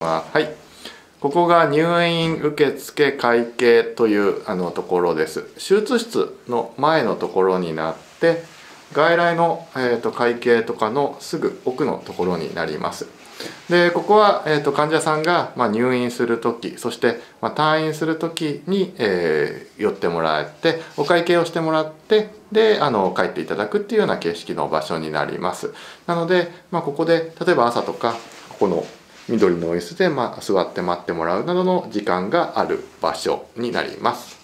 はい。ここが入院受付会計というあのところです。手術室の前のところになって、外来の、えー、と会計とかのすぐ奥のところになります。で、ここは、えー、と患者さんが、まあ、入院するとき、そして、まあ、退院するときに、えー寄ってもらって、お会計をしてもらって、で、あの、帰っていただくっていうような形式の場所になります。なので、まあ、ここで、例えば朝とか、ここの緑の椅子で、ま、座って待ってもらうなどの時間がある場所になります。